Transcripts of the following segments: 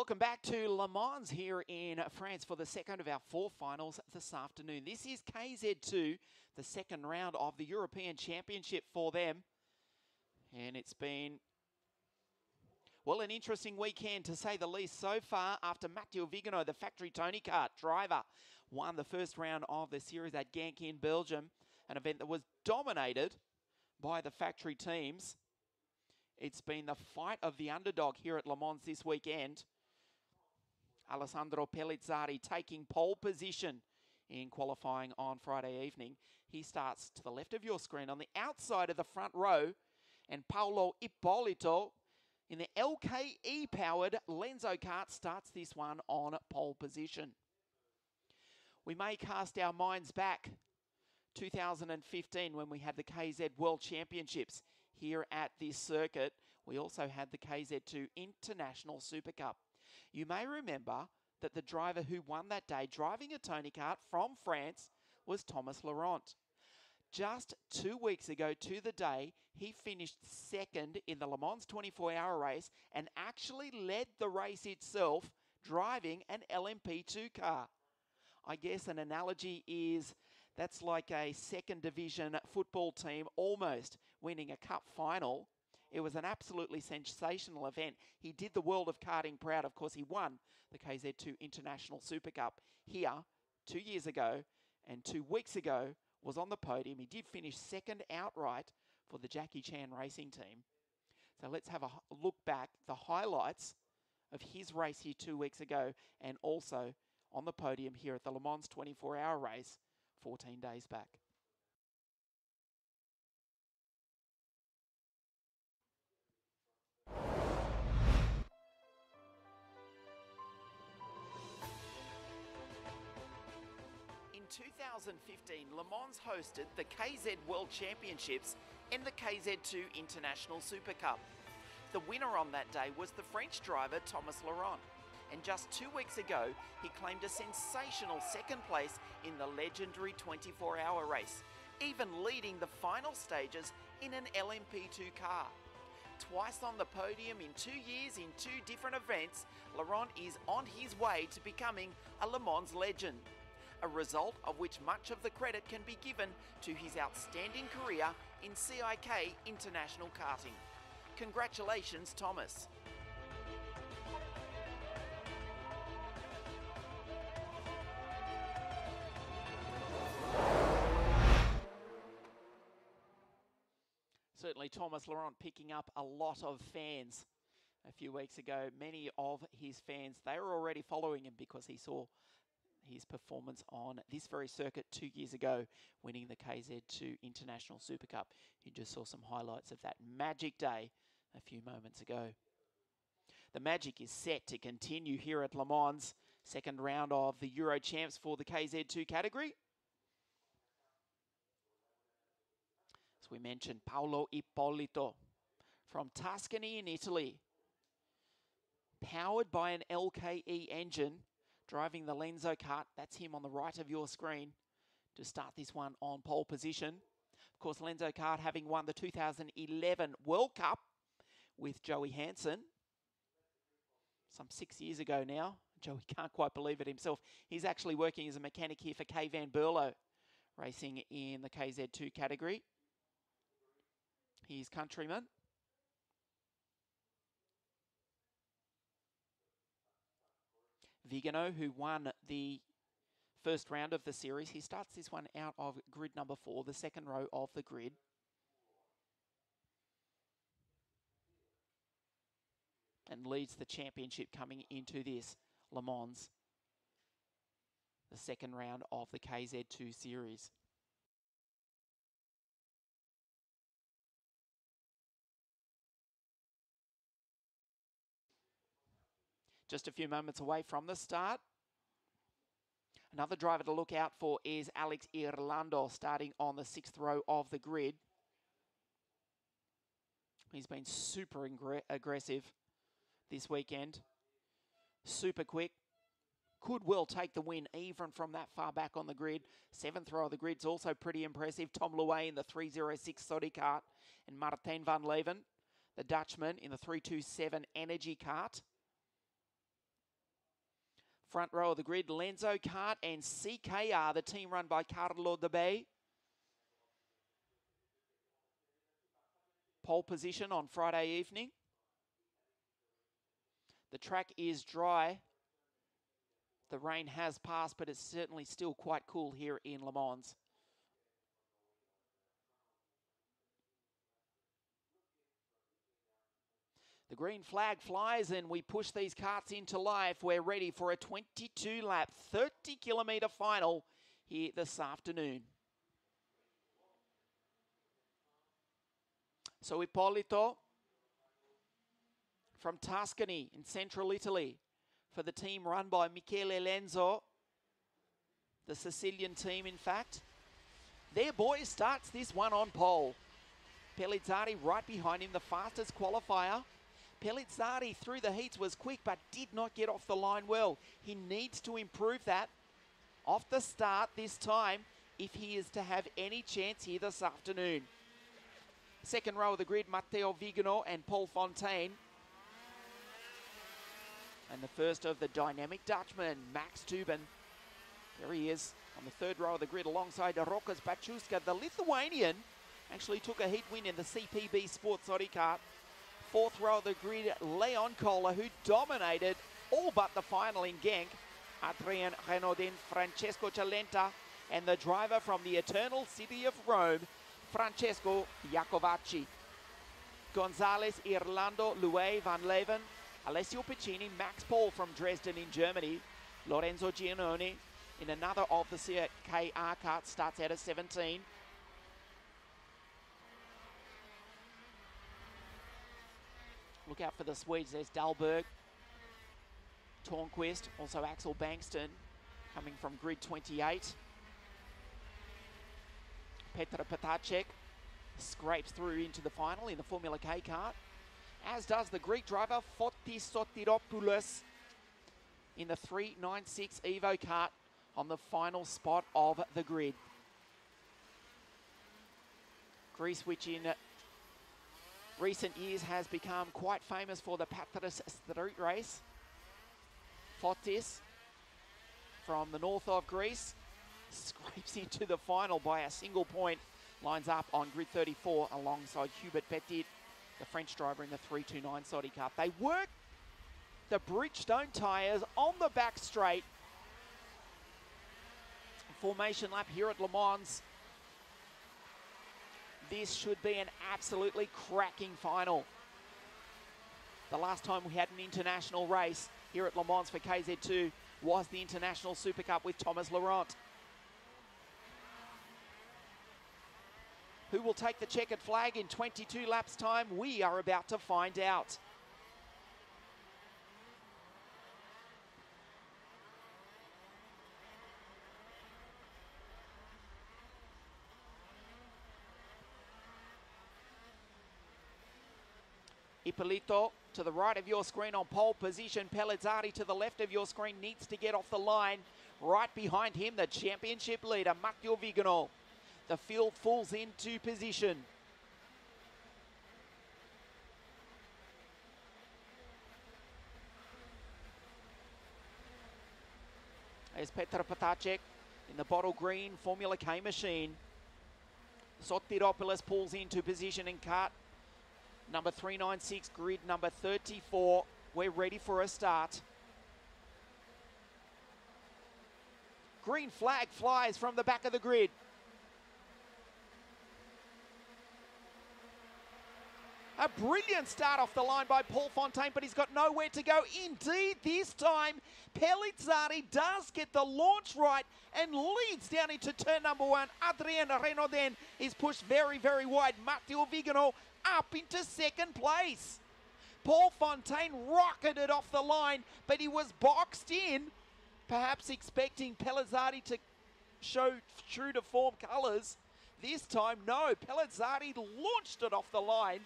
Welcome back to Le Mans here in France for the second of our four finals this afternoon. This is KZ2, the second round of the European Championship for them. And it's been, well, an interesting weekend to say the least so far after Matteo Vigano, the factory Tony Kart driver, won the first round of the series at Genk in Belgium, an event that was dominated by the factory teams. It's been the fight of the underdog here at Le Mans this weekend. Alessandro Pelizzari taking pole position in qualifying on Friday evening. He starts to the left of your screen on the outside of the front row, and Paolo Ippolito in the LKE powered Lenzo kart starts this one on pole position. We may cast our minds back 2015 when we had the KZ World Championships here at this circuit. We also had the KZ2 International Super Cup. You may remember that the driver who won that day driving a Tony kart from France was Thomas Laurent. Just two weeks ago to the day, he finished second in the Le Mans 24 hour race and actually led the race itself driving an LMP2 car. I guess an analogy is that's like a second division football team almost winning a cup final it was an absolutely sensational event. He did the world of karting proud. Of course, he won the KZ2 International Super Cup here two years ago, and two weeks ago was on the podium. He did finish second outright for the Jackie Chan racing team. So let's have a look back, the highlights of his race here two weeks ago, and also on the podium here at the Le Mans 24 hour race 14 days back. 2015, Le Mans hosted the KZ World Championships and the KZ2 International Super Cup. The winner on that day was the French driver Thomas Laurent. And just two weeks ago, he claimed a sensational second place in the legendary 24 hour race, even leading the final stages in an LMP2 car. Twice on the podium in two years in two different events, Laurent is on his way to becoming a Le Mans legend a result of which much of the credit can be given to his outstanding career in CIK International Karting. Congratulations, Thomas. Certainly, Thomas Laurent picking up a lot of fans a few weeks ago. Many of his fans, they were already following him because he saw his performance on this very circuit two years ago, winning the KZ2 International Super Cup. You just saw some highlights of that magic day a few moments ago. The magic is set to continue here at Le Mans, second round of the Euro Champs for the KZ2 category. As we mentioned, Paolo Ippolito from Tuscany in Italy. Powered by an LKE engine, driving the Lenzo kart. That's him on the right of your screen to start this one on pole position. Of course, Lenzo kart having won the 2011 World Cup with Joey Hansen some six years ago now. Joey can't quite believe it himself. He's actually working as a mechanic here for Kay Van Berlo, racing in the KZ2 category. He's countryman. Vigano, who won the first round of the series. He starts this one out of grid number four, the second row of the grid. And leads the championship coming into this Le Mans, the second round of the KZ2 series. Just a few moments away from the start. Another driver to look out for is Alex Irlando starting on the sixth row of the grid. He's been super aggressive this weekend. Super quick. Could well take the win even from that far back on the grid. Seventh row of the grid's also pretty impressive. Tom Leuillet in the 306 Sodi kart and Martin van Leven, the Dutchman, in the 327 Energy kart. Front row of the grid, Lenzo Kart and CKR, the team run by Carlo De Bay. Pole position on Friday evening. The track is dry. The rain has passed, but it's certainly still quite cool here in Le Mans. The green flag flies and we push these carts into life. We're ready for a 22 lap, 30 kilometre final here this afternoon. So Ippolito from Tuscany in central Italy for the team run by Michele Lenzo, the Sicilian team in fact. Their boy starts this one on pole. Pelizzari right behind him, the fastest qualifier. Pelizzari through the heats was quick but did not get off the line well. He needs to improve that off the start this time if he is to have any chance here this afternoon. Second row of the grid, Matteo Vigano and Paul Fontaine. And the first of the dynamic Dutchman, Max Tuban. There he is on the third row of the grid alongside Rokas Baciuška. The Lithuanian actually took a heat win in the CPB Sports Audi Kart. Fourth row of the grid, Leon Kohler, who dominated all but the final in Genk. Adrien Renaudin, Francesco Celenta, and the driver from the eternal city of Rome, Francesco Iacovacci. Gonzalez, Irlando, Louis Van Leven, Alessio Piccini, Max Paul from Dresden in Germany, Lorenzo Giannone in another of the CKR carts starts out at 17. Out for the Swedes. There's Dahlberg, Tornquist, also Axel Bankston coming from grid 28. Petra Ptáček scrapes through into the final in the Formula K kart, as does the Greek driver Fotis Sotiropoulos in the 396 Evo kart on the final spot of the grid. Greece, which in recent years has become quite famous for the Patras street race. Fotis from the north of Greece scrapes into the final by a single point. Lines up on grid 34 alongside Hubert Petit, the French driver in the 329 Sodi kart. They work the Bridgestone tyres on the back straight. Formation lap here at Le Mans. This should be an absolutely cracking final. The last time we had an international race here at Le Mans for KZ2 was the International Super Cup with Thomas Laurent. Who will take the checkered flag in 22 laps time? We are about to find out. Ippolito to the right of your screen on pole position. Pelizzari to the left of your screen needs to get off the line. Right behind him, the championship leader, Matteo Vigano. The field falls into position. There's Petra Ptáček in the bottle green Formula K machine. Sotiropoulos pulls into position and cut. Number 396, grid number 34. We're ready for a start. Green flag flies from the back of the grid. A brilliant start off the line by Paul Fontaine, but he's got nowhere to go. Indeed, this time, Pelizzari does get the launch right and leads down into turn number one. Adrien Renaudin is pushed very, very wide. Matteo Vigano up into second place. Paul Fontaine rocketed off the line, but he was boxed in, perhaps expecting Pelizzari to show true to form colours. This time, no. Pelizzari launched it off the line.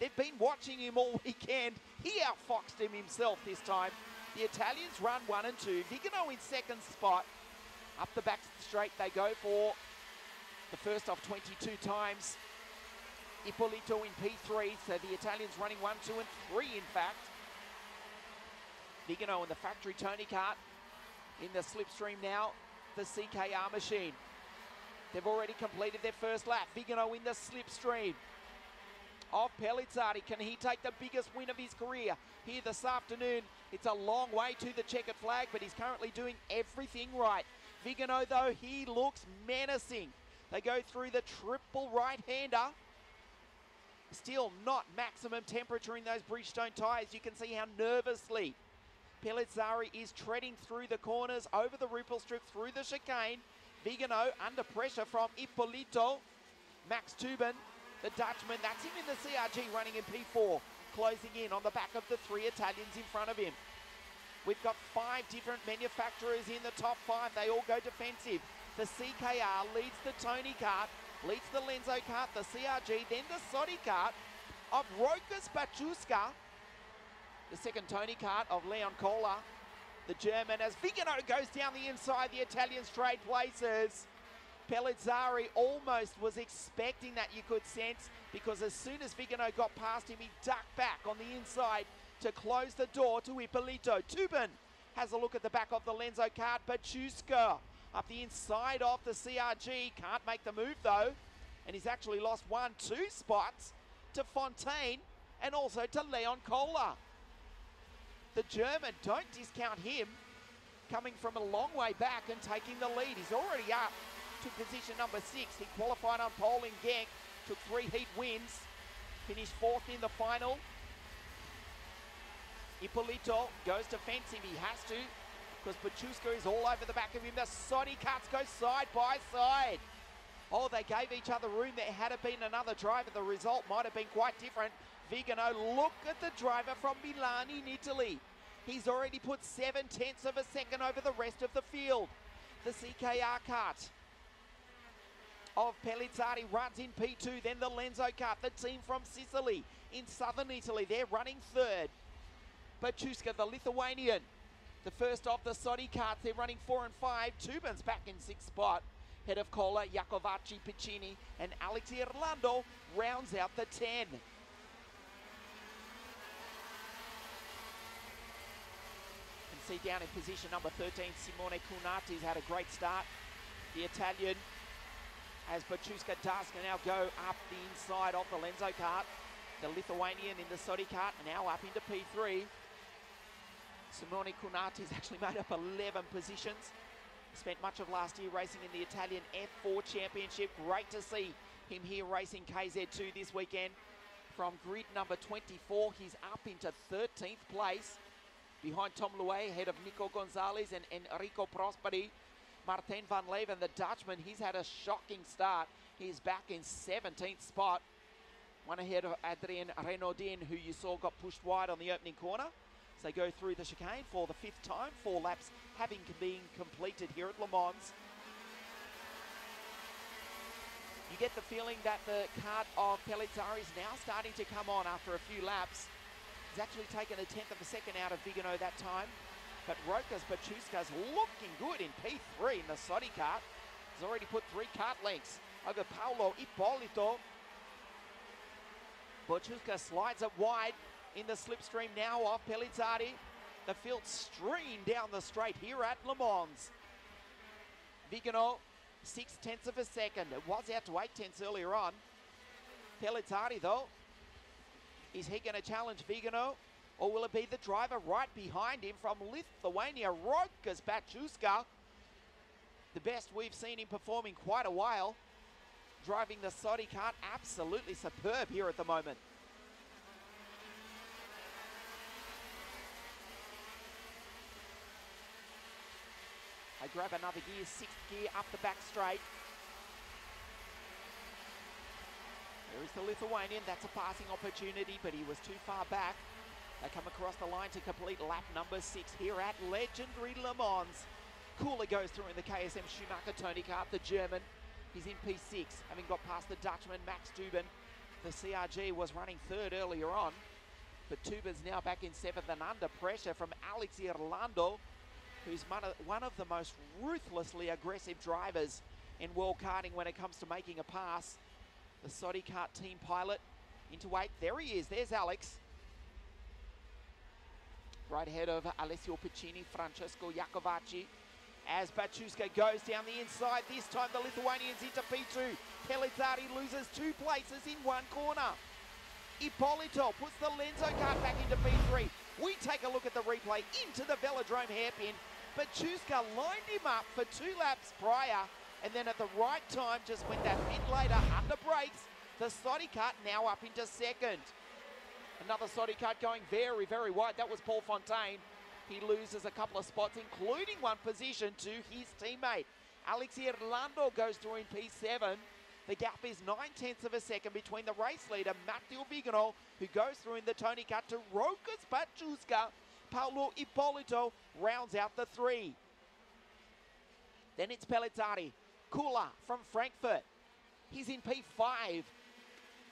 They've been watching him all weekend. He outfoxed him himself this time. The Italians run one and two. Vigano in second spot. Up the back straight they go for the first off 22 times. Ippolito in P3, so the Italians running one, two, and three, in fact. Vigano in the factory Tony kart. in the slipstream now, the CKR machine. They've already completed their first lap. Vigano in the slipstream of Pelizzari. Can he take the biggest win of his career here this afternoon? It's a long way to the checkered flag, but he's currently doing everything right. Vigano, though, he looks menacing. They go through the triple right-hander. Still not maximum temperature in those Bridgestone tyres. You can see how nervously Pelizzari is treading through the corners, over the Rupel strip, through the chicane. Vigano under pressure from Ippolito. Max Tubin, the Dutchman, that's him in the CRG running in P4, closing in on the back of the three Italians in front of him. We've got five different manufacturers in the top five. They all go defensive. The CKR leads the Tony kart, leads the Lenzo kart, the CRG, then the Sodi kart of Rokas Baciuška. The second Tony kart of Leon Kohler, the German, as Vigano goes down the inside, the Italians trade places. Pelizzari almost was expecting that you could sense because as soon as Vigano got past him, he ducked back on the inside to close the door to Ippolito. Tubin has a look at the back of the Lenzo kart, Bachuska up the inside of the CRG. Can't make the move though. And he's actually lost one, two spots to Fontaine and also to Leon Kohler. The German, don't discount him, coming from a long way back and taking the lead. He's already up to position number six. He qualified on pole in Genk, took three heat wins, finished fourth in the final. Ippolito goes defensive, he has to, because Baciuška is all over the back of him. The Sodi karts go side by side. Oh, they gave each other room. There had it been another driver, the result might have been quite different. Vigano, look at the driver from Milan in Italy. He's already put seven tenths of a second over the rest of the field. The CKR kart of Pelizzari runs in P2, then the Lenzo kart, the team from Sicily in southern Italy. They're running third. Baciuška, the Lithuanian, the first of the Sodi karts. They're running four and five. Tubin's back in sixth spot. Head of Kohler, Iacovacci, Piccini, and Alex Irlando rounds out the 10. And see down in position number 13, Simone Cunati's had a great start. The Italian, as Baciuška does, now go up the inside of the Lenzo kart. The Lithuanian in the Sodi kart now up into P3. Simone Cunati's actually made up 11 positions. Spent much of last year racing in the Italian F4 Championship. Great to see him here racing KZ2 this weekend. From grid number 24, he's up into 13th place. Behind Tom Leuillet, ahead of Nico Gonzalez and Enrico Prosperi. Martin van Leven, the Dutchman, he's had a shocking start. He's back in 17th spot. One ahead of Adrien Renaudin, who you saw got pushed wide on the opening corner. They go through the chicane for the fifth time, four laps having been completed here at Le Mans. You get the feeling that the cart of Pelizzari is now starting to come on after a few laps. He's actually taken a tenth of a second out of Vigano that time. But Rokas Baciuška's looking good in P3 in the Sodi kart. He's already put three kart lengths over Paolo Ippolito. Baciuška slides it wide in the slipstream now off Pelizzari. The field stream down the straight here at Le Mans. Vigano, six tenths of a second. It was out to eight tenths earlier on. Pelizzari, though, is he going to challenge Vigano? Or will it be the driver right behind him from Lithuania, Rokas Baciuška? The best we've seen him perform in quite a while. Driving the Sodi kart, absolutely superb here at the moment. Grab another gear, sixth gear up the back straight. There is the Lithuanian, that's a passing opportunity, but he was too far back. They come across the line to complete lap number six here at legendary Le Mans. Kohler goes through in the KSM Schumacher Tony kart, the German. He's in P6, having got past the Dutchman, Max Tubin. The CRG was running third earlier on, but Tubin's now back in seventh and under pressure from Alex Irlando, who's one of the most ruthlessly aggressive drivers in world karting when it comes to making a pass. The Sodi kart team pilot into eight. There he is. There's Alex. Right ahead of Alessio Piccini, Francesco Iacovacci, as Baciuška goes down the inside. This time the Lithuanians into P2. Pelizzari loses two places in one corner. Ippolito puts the Lenzo cart back into P3. We take a look at the replay into the Velodrome hairpin. Baciuška lined him up for two laps prior and then at the right time, just went that bit later, under brakes, the Sodi kart now up into second. Another Sodi kart going very, very wide. That was Paul Fontaine. He loses a couple of spots, including one position to his teammate. Alex Irlando goes through in P7. The gap is nine tenths of a second between the race leader, Matteo Vigano, who goes through in the Tony kart to Rokas Baciuška. Paolo Ippolito rounds out the three. Then it's Pelizzari. Kohler from Frankfurt. He's in P5.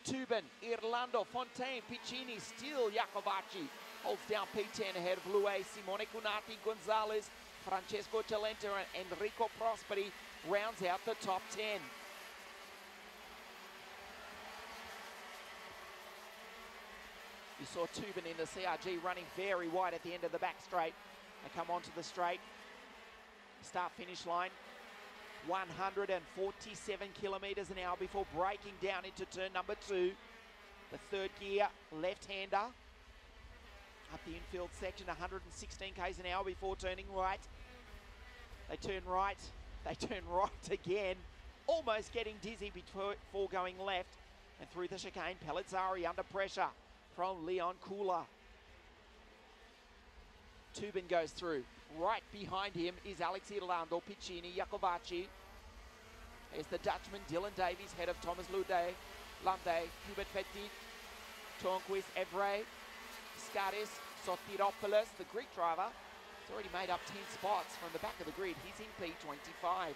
Tubin, Irlando, Fontaine, Piccini, still Iacovacci holds down P10 ahead of Leuillet, Simone Cunati, Gonzalez, Francesco Celenta and Enrico Prosperi rounds out the top 10. You saw Tubin in the CRG running very wide at the end of the back straight. They come onto the straight. Start finish line. 147 kilometres an hour before breaking down into turn number two. The third gear left-hander. Up the infield section, 116 k's an hour before turning right. They turn right, they turn right again, almost getting dizzy before going left. And through the chicane, Pelizzari under pressure from Leon Kohler. Tubin goes through. Right behind him is Alex Irlando, Piccini, Iacovacci. There's the Dutchman, Dylan Davies, head of Thomas Lude, Lunde, Hubert Petit, Tonquist, Evray, Skadis, Sotiropoulos, the Greek driver. He's already made up 10 spots from the back of the grid. He's in P25.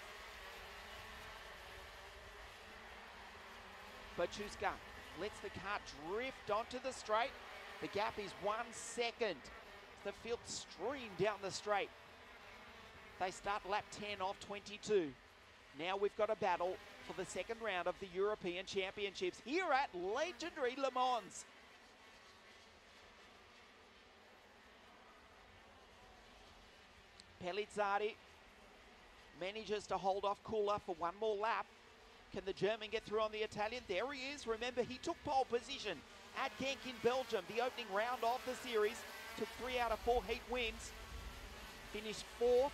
Baciuška lets the car drift onto the straight. The gap is one second. The field stream down the straight. They start lap 10 off 22. Now we've got a battle for the second round of the European Championships here at legendary Le Mans. Pelizzari manages to hold off Kohler for one more lap. Can the German get through on the Italian? There he is. Remember, he took pole position at Genk in Belgium, the opening round of the series. Took three out of four heat wins. Finished fourth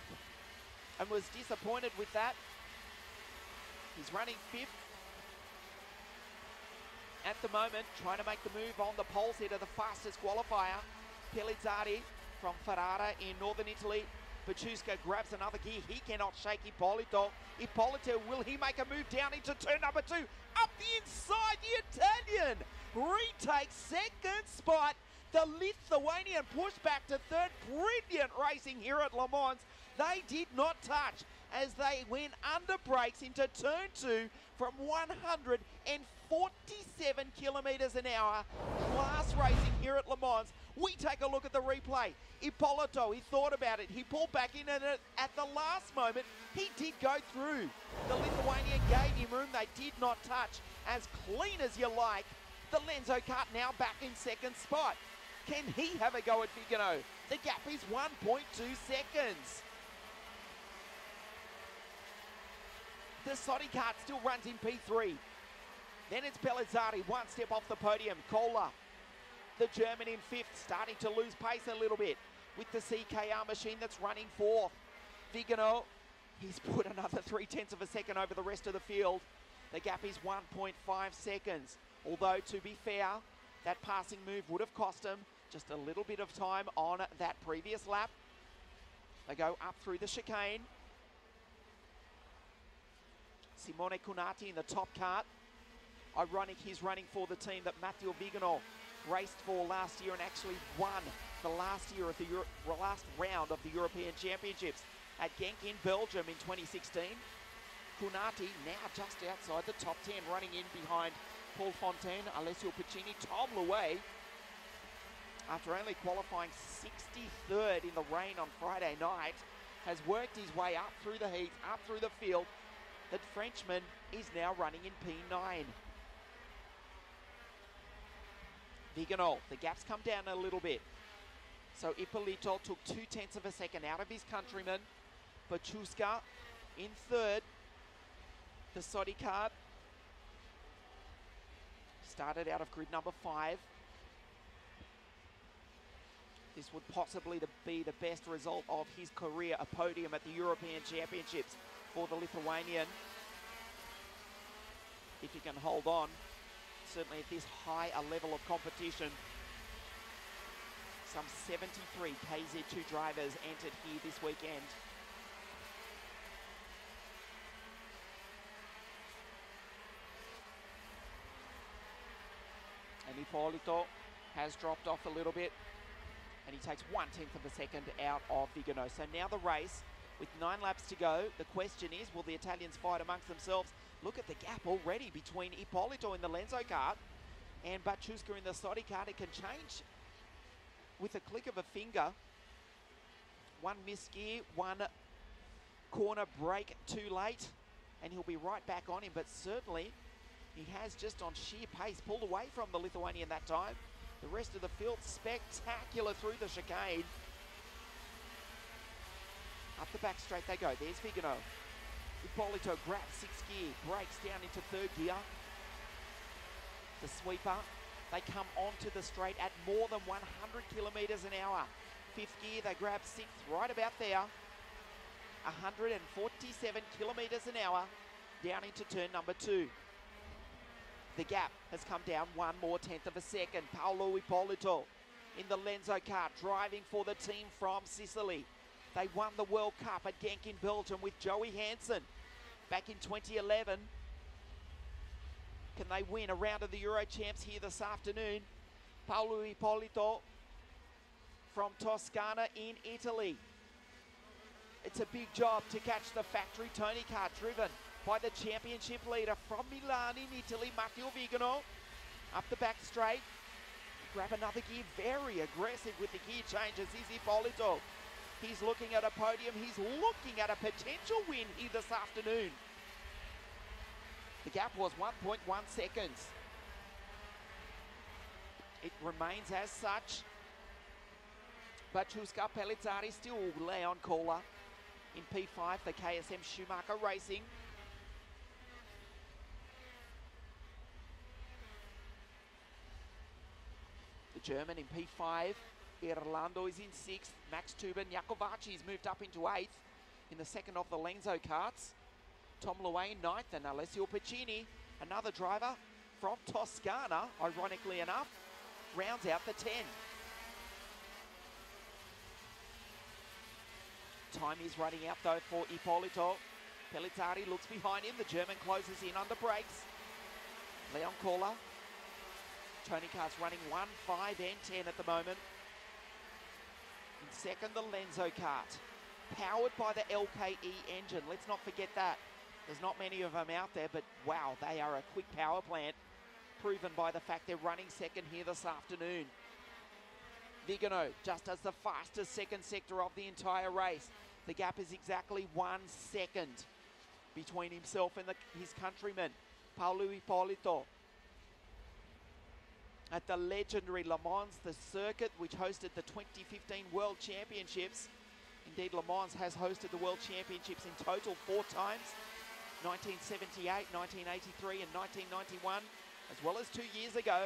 and was disappointed with that. He's running fifth at the moment, trying to make the move on the poles here to the fastest qualifier. Pelizzari from Ferrara in northern Italy. Baciuška grabs another gear. He cannot shake Ippolito. Ippolito, will he make a move down into turn number two? Up the inside, the Italian retakes second spot. The Lithuanian push back to third. Brilliant racing here at Le Mans. They did not touch as they went under brakes into turn two from 147 kilometres an hour. Class racing here at Le Mans. We take a look at the replay. Ippolito, he thought about it. He pulled back in and at the last moment, he did go through. The Lithuanian gave him room. They did not touch. As clean as you like. The Lenzo cart now back in second spot. Can he have a go at Vigano? The gap is 1.2 seconds. The Sodi kart still runs in P3. Then it's Pelizzari, one step off the podium. Kohler, the German in fifth, starting to lose pace a little bit with the CKR machine that's running fourth. Vigano, he's put another three tenths of a second over the rest of the field. The gap is 1.5 seconds. Although, to be fair, that passing move would have cost him just a little bit of time on that previous lap. They go up through the chicane. Simone Cunati in the top cart. Ironic he's running for the team that Matteo Vigano raced for last year and actually won the last year of the Euro last round of the European Championships at Genk in Belgium in 2016. Cunati now just outside the top 10, running in behind Paul Fontaine, Alessio Piccini, Tom. After only qualifying 63rd in the rain on Friday night, has worked his way up through the heat, up through the field, that Frenchman is now running in P9. Vigano, the gap's come down a little bit. So Ippolito took two tenths of a second out of his countryman. Baciuška in third. The Sodi kart started out of grid number five. This would possibly be the best result of his career, a podium at the European Championships for the Lithuanian. If he can hold on, certainly at this high a level of competition. Some 73 KZ2 drivers entered here this weekend. And Ippolito has dropped off a little bit and he takes one tenth of a second out of Vigano. So now the race with nine laps to go. The question is, will the Italians fight amongst themselves? Look at the gap already between Ippolito in the Lenzo kart and Baciuška in the Sodi kart. It can change with a click of a finger. One misgear, one corner break too late, and he'll be right back on him. But certainly, he has just on sheer pace pulled away from the Lithuanian that time. The rest of the field spectacular through the chicane. Up the back straight they go. There's Vigano. Ippolito grabs sixth gear, breaks down into third gear. The sweeper. They come onto the straight at more than 100 kilometres an hour. Fifth gear, they grab sixth right about there. 147 kilometres an hour down into turn number two. The gap has come down one more tenth of a second. Paolo Ippolito in the Lenzo car driving for the team from Sicily. They won the World Cup at Genk in Belgium with Joey Hansen back in 2011. Can they win a round of the Euro Champs here this afternoon? Paolo Ippolito from Toscana in Italy. It's a big job to catch the factory Tony car driven by the championship leader from Milan in Italy, Matteo Vigano. Up the back straight. Grab another gear. Very aggressive with the gear changes. Is Ippolito. He's looking at a podium. He's looking at a potential win here this afternoon. The gap was 1.1 seconds. It remains as such. Baciuška Pelizzari still Leon Kohler in P5, the KSM Schumacher Racing. The German in P5. Irlando is in sixth. Max Tuban Iacovacci's moved up into eighth in the second of the Lenzo carts. Tom Leuillet ninth and Alessio Piccini, another driver from Toscana, ironically enough, rounds out the 10. Time is running out though for Ippolito. Pelizzari looks behind him. The German closes in under brakes. Leon Kohler Tony Kart's running 1, 5 and 10 at the moment. Second, the Lenzo kart. Powered by the LKE engine. Let's not forget that. There's not many of them out there, but wow, they are a quick power plant. Proven by the fact they're running second here this afternoon. Vigano, just as the fastest second sector of the entire race. The gap is exactly one second between himself and the, his countryman, Paolo Ippolito at the legendary Le Mans, the circuit which hosted the 2015 World Championships. Indeed, Le Mans has hosted the World Championships in total four times, 1978, 1983 and 1991, as well as two years ago.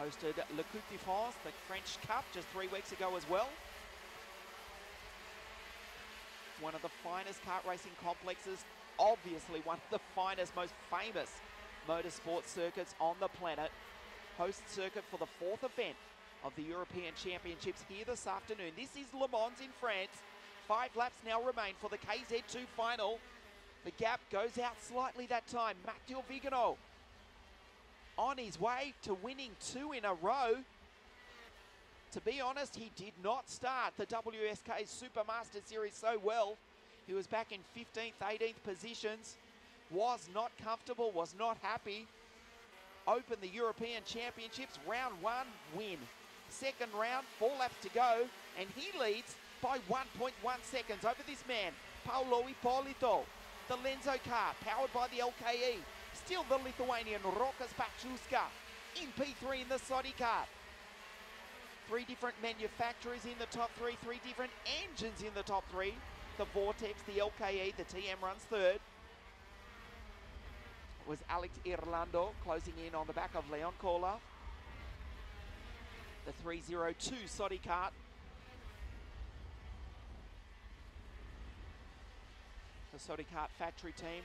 Hosted Le Coupe de France, the French Cup, just three weeks ago as well. One of the finest kart racing complexes, obviously one of the finest, most famous motorsport circuits on the planet. Host circuit for the fourth event of the European Championships here this afternoon. This is Le Mans in France. Five laps now remain for the KZ2 final. The gap goes out slightly that time. Matteo Vigano on his way to winning two in a row. To be honest, he did not start the WSK Supermaster Series so well. He was back in 15th, 18th positions was not comfortable, was not happy. Open the European Championships, round one, win. Second round, four laps to go, and he leads by 1.1 seconds over this man, Paolo Ippolito. The Lenzo car, powered by the LKE. Still the Lithuanian Rokas Baciuška in P3 in the Sodi car. Three different manufacturers in the top three, three different engines in the top three. The Vortex, the LKE, the TM runs third. Was Alex Irlando closing in on the back of Leon Kohler. The 302 Sodi Kart. The Sodi Kart factory team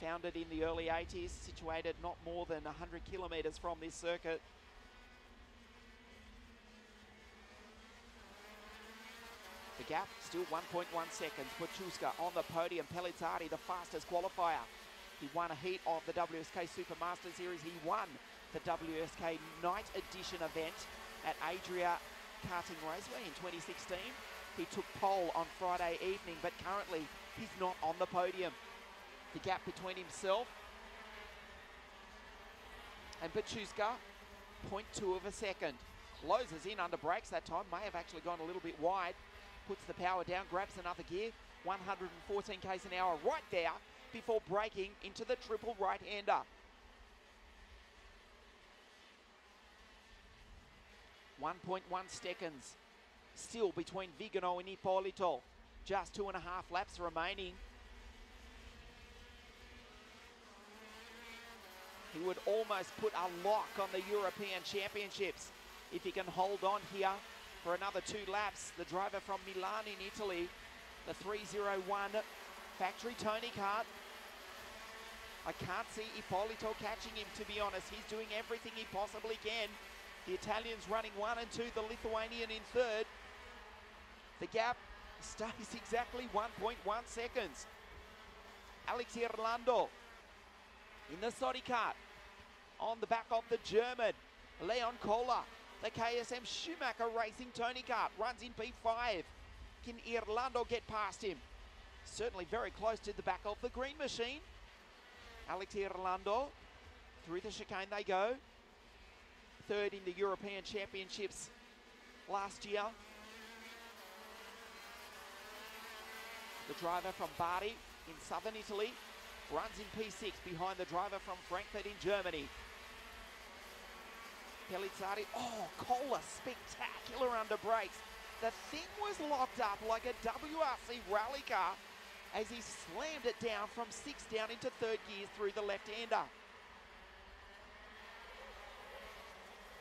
founded in the early 80s, situated not more than 100 kilometres from this circuit. The gap still 1.1 seconds. Baciuška on the podium. Pelizzari, the fastest qualifier. He won a heat of the WSK Supermaster Series. He won the WSK Night Edition event at Adria Karting Raceway in 2016. He took pole on Friday evening, but currently he's not on the podium. The gap between himself and Baciuška, 0.2 of a second. Closes in under brakes that time, may have actually gone a little bit wide. Puts the power down, grabs another gear, 114 k's an hour right there before breaking into the triple right-hander. 1.1 seconds still between Vigano and Ippolito. Just two and a half laps remaining. He would almost put a lock on the European Championships if he can hold on here for another two laps. The driver from Milan in Italy, the 301 factory Tony Kart. I can't see Ippolito catching him, to be honest. He's doing everything he possibly can. The Italians running one and two, the Lithuanian in third. The gap stays exactly 1.1 seconds. Alex Irlando in the Sodi kart. On the back of the German, Leon Kohler. The KSM Schumacher Racing Tony Kart runs in P5. Can Irlando get past him? Certainly very close to the back of the green machine. Alex Irlando. Through the chicane they go. Third in the European Championships last year. The driver from Bari in southern Italy runs in P6 behind the driver from Frankfurt in Germany. Pelizzari, oh, Kohler, spectacular under brakes. The thing was locked up like a WRC rally car as he slammed it down from six down into third gear through the left-hander.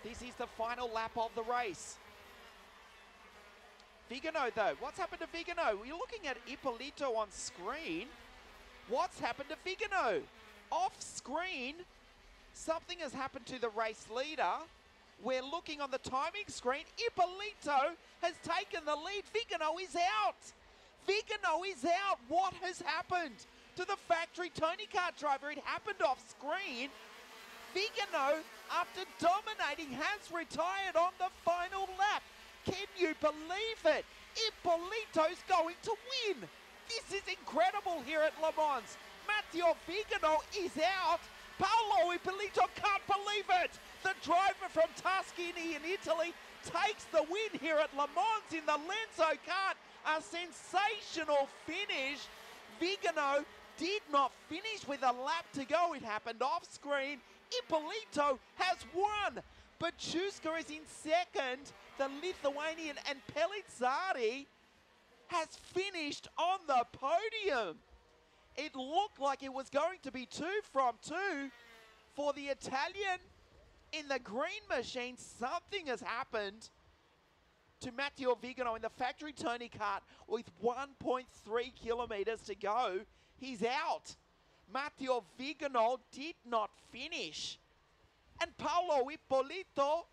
This is the final lap of the race. Vigano though, what's happened to Vigano? We're looking at Ippolito on screen. What's happened to Vigano? Off screen, something has happened to the race leader. We're looking on the timing screen. Ippolito has taken the lead. Vigano is out. Vigano oh, is out. What has happened to the factory Tony Kart driver? It happened off screen. Vigano, oh, after dominating, has retired on the final lap. Can you believe it? Ippolito's going to win. This is incredible here at Le Mans. Matteo Vigano oh, is out. Paolo Ippolito can't believe it. The driver from Tuscany in Italy takes the win here at Le Mans in the Lenzo kart. A sensational finish. Vigano did not finish with a lap to go. It happened off screen. Ippolito has won. But is in second. The Lithuanian and Pelizzari has finished on the podium. It looked like it was going to be two from two for the Italian in the green machine. Something has happened to Matteo Vigano in the factory Tony kart with 1.3 kilometers to go. He's out. Matteo Vigano did not finish. And Paolo Ippolito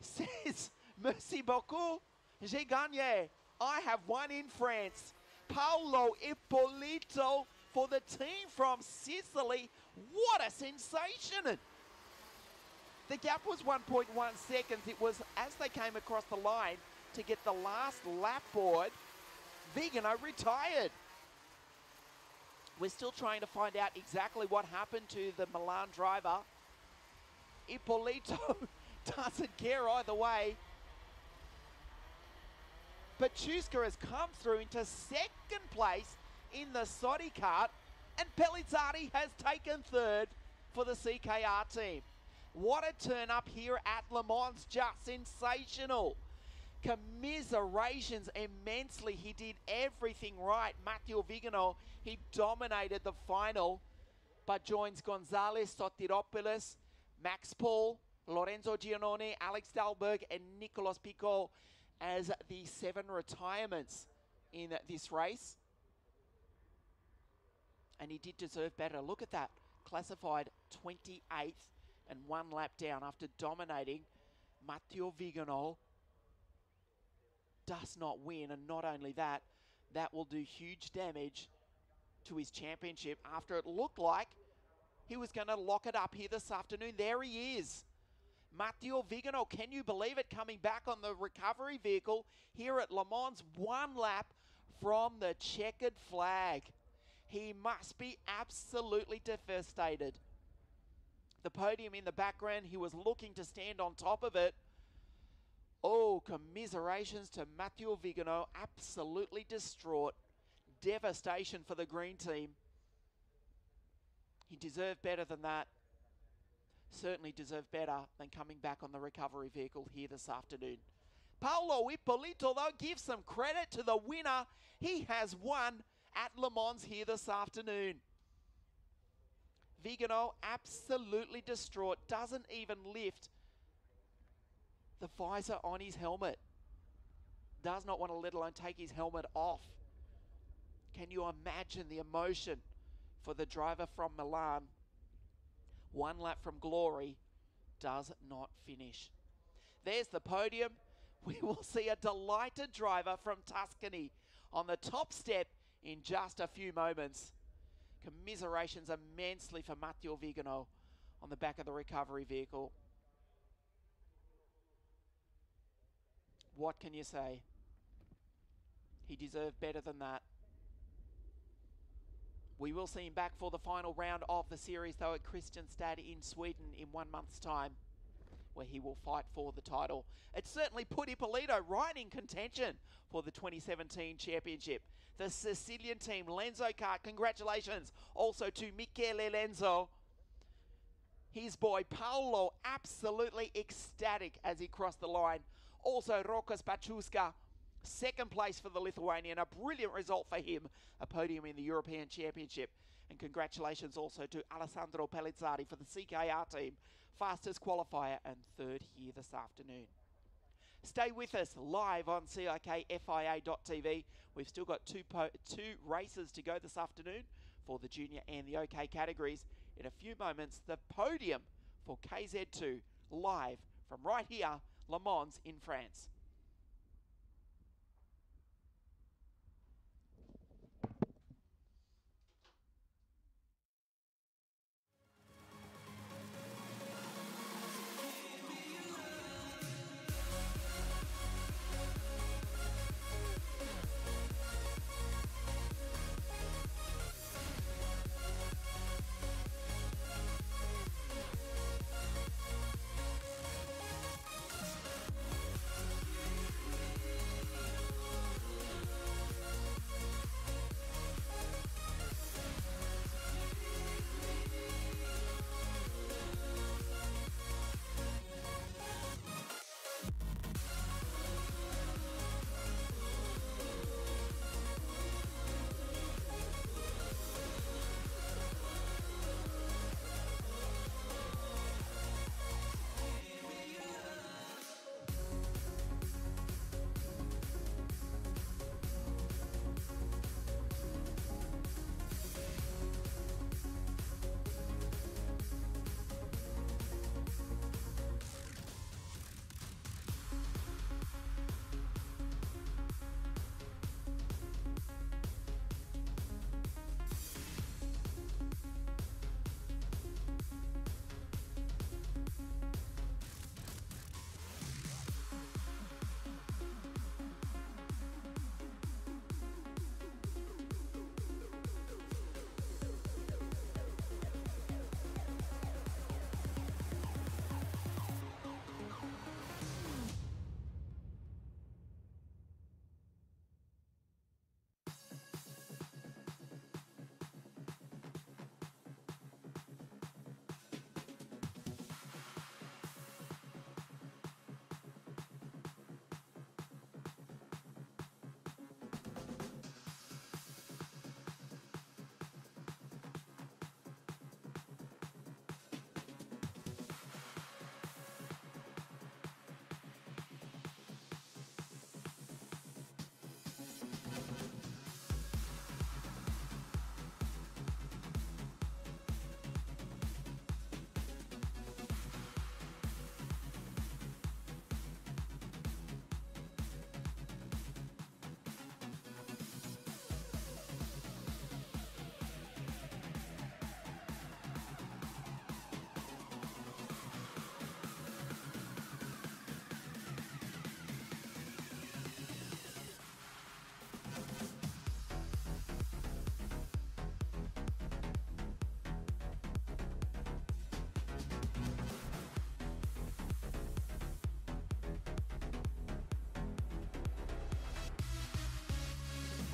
says, Merci beaucoup, j'ai gagné. I have won in France. Paolo Ippolito for the team from Sicily. What a sensation! The gap was 1.1 seconds. It was as they came across the line to get the last lap board, Vigano retired. We're still trying to find out exactly what happened to the Milan driver. Ippolito doesn't care either way. Baciuška has come through into second place in the Sodi kart, and Pelizzari has taken third for the CKR team. What a turn up here at Le Mans, just sensational. Commiserations immensely. He did everything right. Matteo Vigano, he dominated the final, but joins Gonzalez, Sotiropoulos, Max Paul, Lorenzo Giannone, Alex Dahlberg, and Nicolas Pico as the seven retirements in this race. And he did deserve better. Look at that. Classified 28th and one lap down after dominating. Matteo Vigano does not win. And not only that, that will do huge damage to his championship after it looked like he was going to lock it up here this afternoon. There he is. Matteo Vigano, can you believe it? Coming back on the recovery vehicle here at Le Mans, one lap from the checkered flag. He must be absolutely devastated. The podium in the background, he was looking to stand on top of it. Oh, commiserations to Matteo Vigano, absolutely distraught. Devastation for the green team. He deserved better than that. Certainly deserved better than coming back on the recovery vehicle here this afternoon. Paolo Ippolito, though, gives some credit to the winner. He has won at Le Mans here this afternoon. Vigano absolutely distraught, doesn't even lift the visor on his helmet. Does not want to let alone take his helmet off. Can you imagine the emotion for the driver from Milan? One lap from glory does not finish. There's the podium. We will see a delighted driver from Tuscany on the top step in just a few moments. Commiserations immensely for Matteo Vigano on the back of the recovery vehicle. What can you say? He deserved better than that. We will see him back for the final round of the series, though, at Kristianstad in Sweden in one month's time, where he will fight for the title. It certainly put Ippolito right in contention for the 2017 championship the Sicilian team. Lenzo Kart, congratulations also to Michele Lenzo. His boy Paolo, absolutely ecstatic as he crossed the line. Also, Rokas Baciuška, second place for the Lithuanian. A brilliant result for him, a podium in the European Championship. And congratulations also to Alessandro Pelizzari for the CKR team, fastest qualifier and third here this afternoon. Stay with us live on CIKFIA.tv. We've still got two, two races to go this afternoon for the junior and the OK categories. In a few moments, the podium for KZ2 live from right here, Le Mans in France.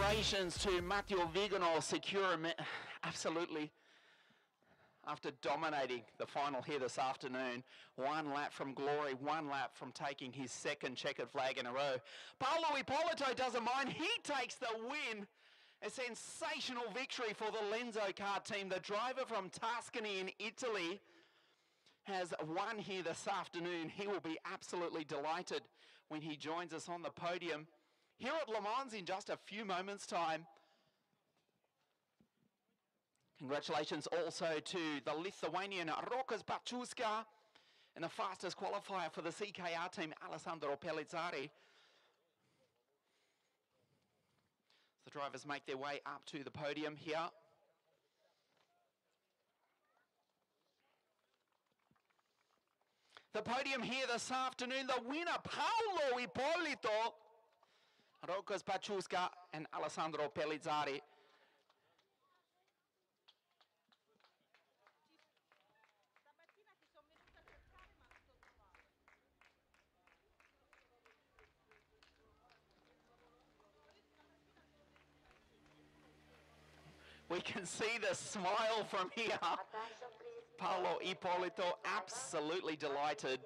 Congratulations to Matteo Vigano, secure absolutely after dominating the final here this afternoon. One lap from glory, one lap from taking his second checkered flag in a row. Paolo Ippolito doesn't mind. He takes the win. A sensational victory for the Lenzo car team. The driver from Tuscany in Italy has won here this afternoon. He will be absolutely delighted when he joins us on the podium here at Le Mans in just a few moments' time. Congratulations also to the Lithuanian Rokas Baciuška and the fastest qualifier for the CKR team, Alessandro Pelizzari. The drivers make their way up to the podium here. The podium here this afternoon, the winner, Paolo Ippolito, Rokas Baciuška and Alessandro Pelizzari. We can see the smile from here. Paolo Ippolito absolutely delighted.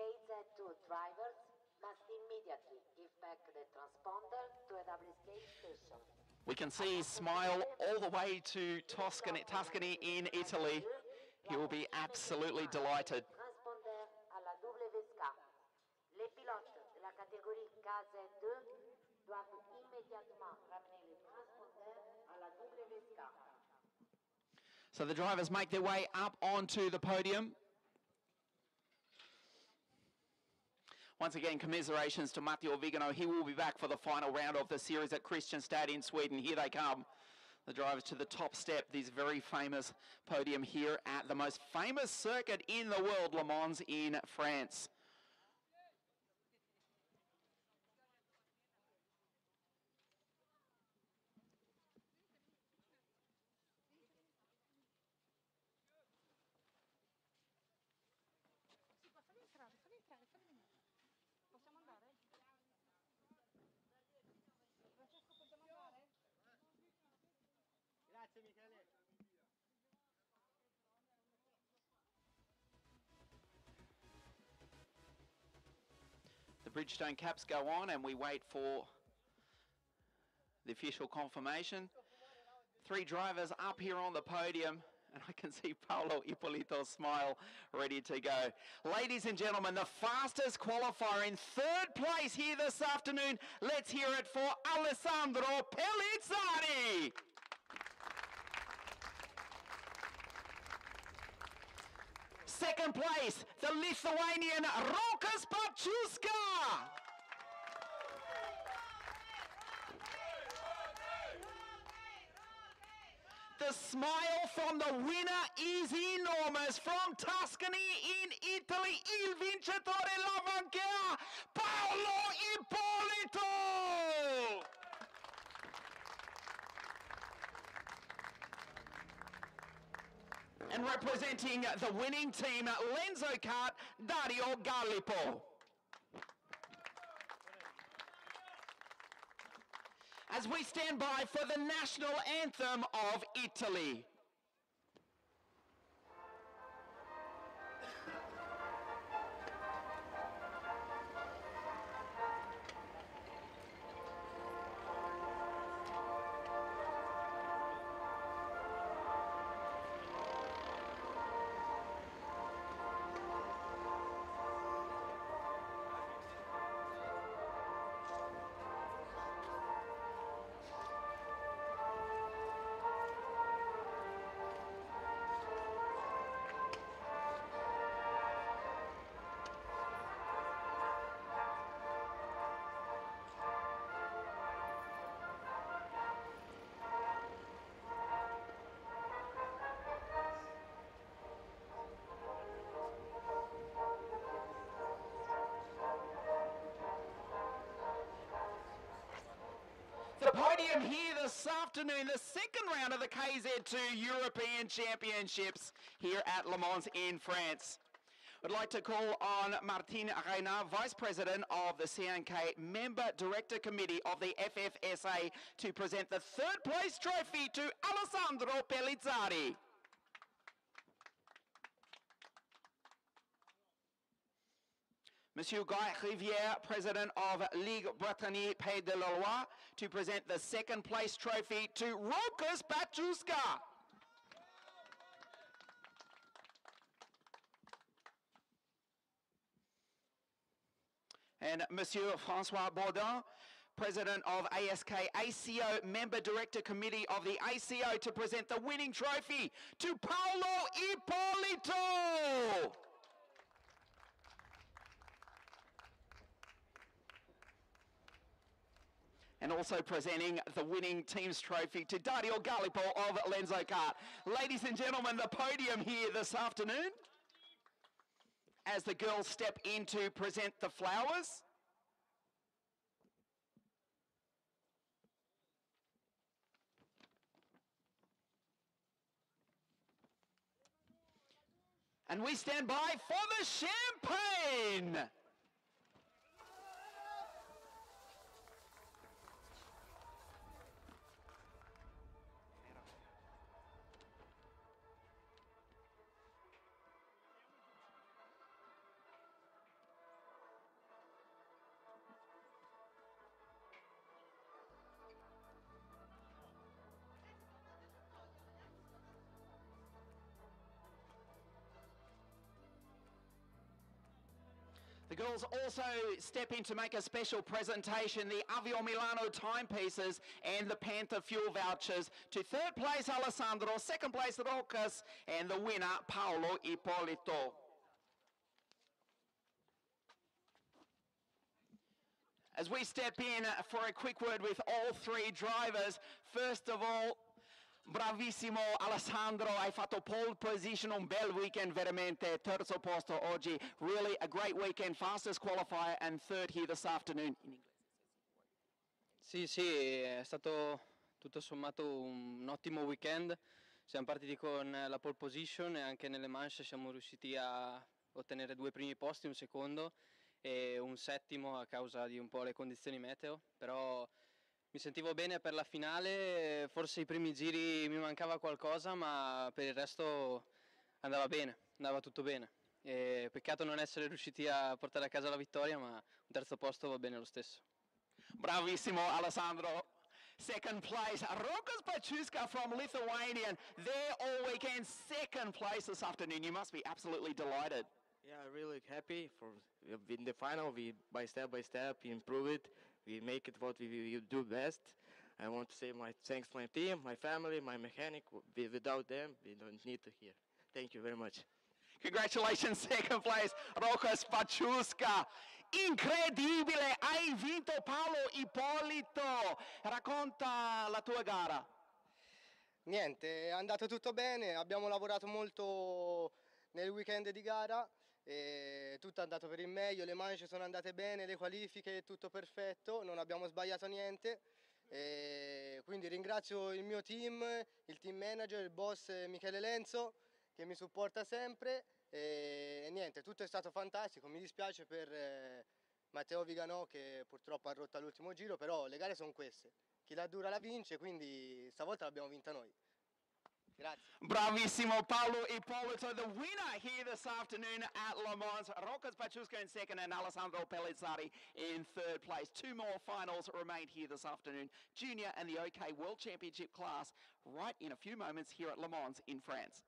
KZ2 drivers must immediately give back the transponder to WSK station. We can see smile all the way to Tuscany, Tuscany in Italy. He will be absolutely delighted. Transponder alla WSK. Les pilotes de la catégorie KZ2 doivent immédiatement ramener les transpondeurs à la WSK. So the drivers make their way up onto the podium. Once again, commiserations to Matteo Vigano. He will be back for the final round of the series at Kristianstad in Sweden. Here they come. The drivers to the top step, this very famous podium here at the most famous circuit in the world, Le Mans in France. The Bridgestone caps go on and we wait for the official confirmation. Three drivers up here on the podium and I can see Paolo Ippolito's smile ready to go. Ladies and gentlemen, the fastest qualifier in third place here this afternoon. Let's hear it for Alessandro Pelizzari. Second place, the Lithuanian Rokas Baciuška. The smile from the winner is enormous. From Tuscany in Italy, il vincitore l'Avanquer, Paolo Ippolito. And representing the winning team, Lenzo Kart, Dario Gallipo. As we stand by for the national anthem of Italy. The podium here this afternoon, the second round of the KZ2 European Championships here at Le Mans in France. I'd like to call on Martin Reina, Vice President of the CNK Member Director Committee of the FFSA, to present the third place trophy to Alessandro Pelizzari. Monsieur Guy Rivière, President of Ligue Brittany Pays de la Loire, to present the second place trophy to Rokas Baciuška. And Monsieur Francois Baudin, President of ASK ACO Member Director Committee of the ACO to present the winning trophy to Paolo Ippolito. And also presenting the winning team's trophy to Dario Gallipo of Lenzo Kart. Ladies and gentlemen, the podium here this afternoon as the girls step in to present the flowers. And we stand by for the champagne. Girls also step in to make a special presentation, the Avio Milano timepieces and the Panta fuel vouchers to third place Alessandro, second place Rokas, and the winner Paolo Ippolito. As we step in for a quick word with all three drivers, first of all, Bravissimo Alessandro, hai fatto pole position, un bel weekend veramente, terzo posto oggi. Really a great weekend, fastest qualifier and third here this afternoon. Sì, sì, è stato tutto sommato un ottimo weekend. Siamo partiti con la pole position e anche nelle manche siamo riusciti a ottenere due primi posti, un secondo e un settimo a causa di un po' le condizioni meteo, però mi sentivo bene per la finale, forse i primi giri mi mancava qualcosa, ma per il resto andava bene, andava tutto bene. E peccato non essere riusciti a portare a casa la vittoria, ma un terzo posto va bene lo stesso. Bravissimo Alessandro. Second place, Rokas Pachuska from Lithuania. There all weekend, second place this afternoon. You must be absolutely delighted. Yeah, really happy for in the final. We by step by step improve it. We make it what we, we do best. I want to say my thanks to my team, my family, my mechanic. We, without them, we don't need to hear. Thank you very much. Congratulations, second place, Rokas Pachuska. Incredibile, hai vinto Paolo Ippolito. Racconta la tua gara. Niente, è andato tutto bene, abbiamo lavorato molto nel weekend di gara e tutto è andato per il meglio, le manche sono andate bene, le qualifiche tutto perfetto, non abbiamo sbagliato niente. E quindi ringrazio il mio team, il team manager, il boss Michele Lenzo che mi supporta sempre e, niente, tutto è stato fantastico, mi dispiace per eh, Matteo Viganò che purtroppo ha rotto all'ultimo giro, però le gare sono queste, chi la dura la vince, quindi stavolta l'abbiamo vinta noi. Bravissimo Paolo Ippolito, the winner here this afternoon at Le Mans. Rokas Baciuška in second and Alessandro Pelizzari in third place. Two more finals remain here this afternoon. Junior and the OK World Championship class right in a few moments here at Le Mans in France.